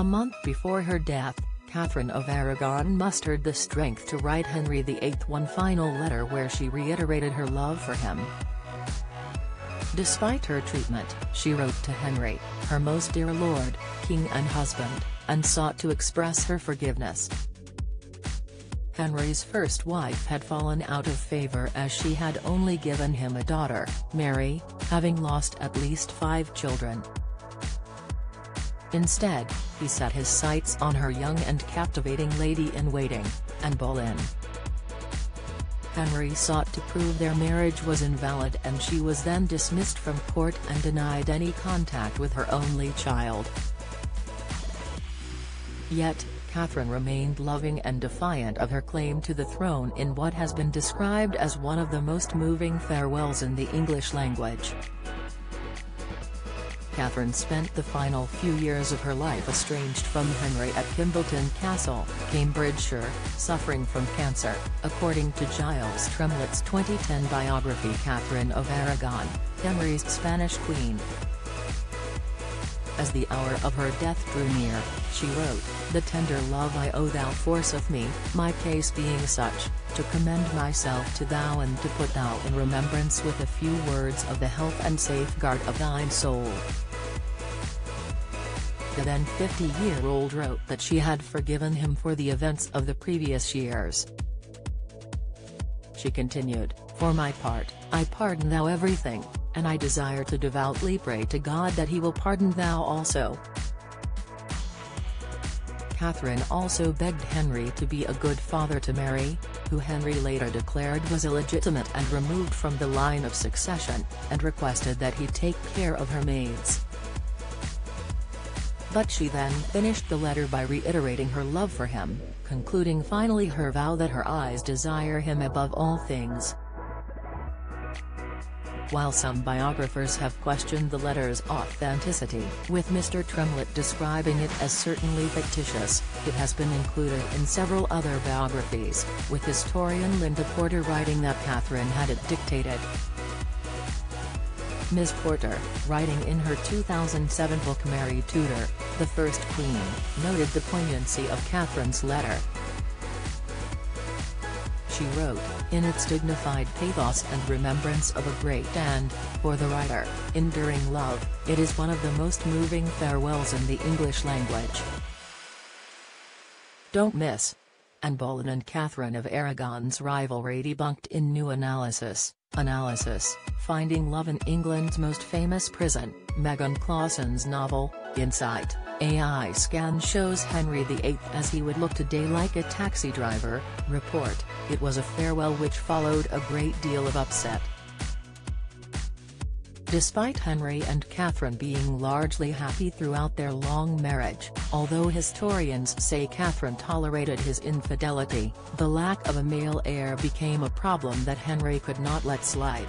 A month before her death, Catherine of Aragon mustered the strength to write Henry VIII one final letter where she reiterated her love for him. Despite her treatment, she wrote to Henry, her most dear lord, king and husband, and sought to express her forgiveness. Henry's first wife had fallen out of favour as she had only given him a daughter, Mary, having lost at least five children. Instead, he set his sights on her young and captivating lady-in-waiting, Anne Boleyn. Henry sought to prove their marriage was invalid and she was then dismissed from court and denied any contact with her only child. Yet, Catherine remained loving and defiant of her claim to the throne in what has been described as one of the most moving farewells in the English language. Catherine spent the final few years of her life estranged from Henry at Kimbolton Castle, Cambridgeshire, suffering from cancer, according to Giles Tremlett's 2010 biography Catherine of Aragon, Henry's Spanish queen. As the hour of her death drew near, she wrote, The tender love I owe thou force of me, my case being such, to commend myself to thou and to put thou in remembrance with a few words of the health and safeguard of thine soul. The then 50-year-old wrote that she had forgiven him for the events of the previous years. She continued, For my part, I pardon thou everything, and I desire to devoutly pray to God that he will pardon thou also. Catherine also begged Henry to be a good father to Mary, who Henry later declared was illegitimate and removed from the line of succession, and requested that he take care of her maids. But she then finished the letter by reiterating her love for him, concluding finally her vow that her eyes desire him above all things. While some biographers have questioned the letter's authenticity, with Mr. Tremlett describing it as certainly fictitious, it has been included in several other biographies, with historian Linda Porter writing that Catherine had it dictated. Ms. Porter, writing in her 2007 book Mary Tudor, The First Queen, noted the poignancy of Catherine's letter. She wrote, in its dignified pathos and remembrance of a great and, for the writer, enduring love, it is one of the most moving farewells in the English language. Don't miss. Anne Boleyn and Catherine of Aragon's rivalry debunked in new analysis. Analysis, Finding Love in England's Most Famous Prison, Megan Clausen's novel, Insight, AI scan shows Henry VIII as he would look today like a taxi driver, report, it was a farewell which followed a great deal of upset. Despite Henry and Catherine being largely happy throughout their long marriage, although historians say Catherine tolerated his infidelity, the lack of a male heir became a problem that Henry could not let slide.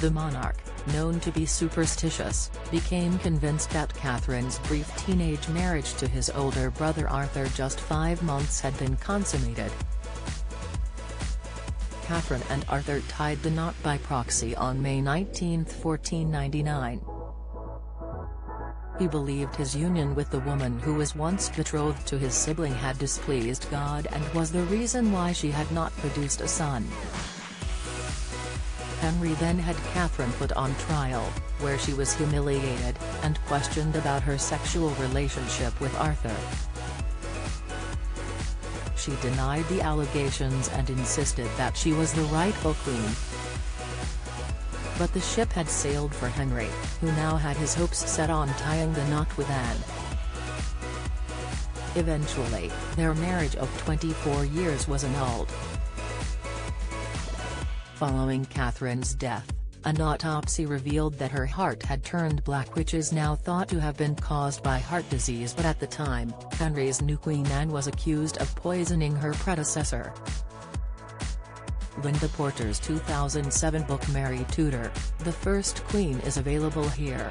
The monarch, known to be superstitious, became convinced that Catherine's brief teenage marriage to his older brother Arthur just five months had been consummated, Catherine and Arthur tied the knot by proxy on May 19, 1499. He believed his union with the woman who was once betrothed to his sibling had displeased God and was the reason why she had not produced a son. Henry then had Catherine put on trial, where she was humiliated, and questioned about her sexual relationship with Arthur she denied the allegations and insisted that she was the rightful queen. But the ship had sailed for Henry, who now had his hopes set on tying the knot with Anne. Eventually, their marriage of 24 years was annulled. Following Catherine's death, an autopsy revealed that her heart had turned black which is now thought to have been caused by heart disease but at the time, Henry's new Queen Anne was accused of poisoning her predecessor. Linda Porter's 2007 book Mary Tudor, The First Queen is available here.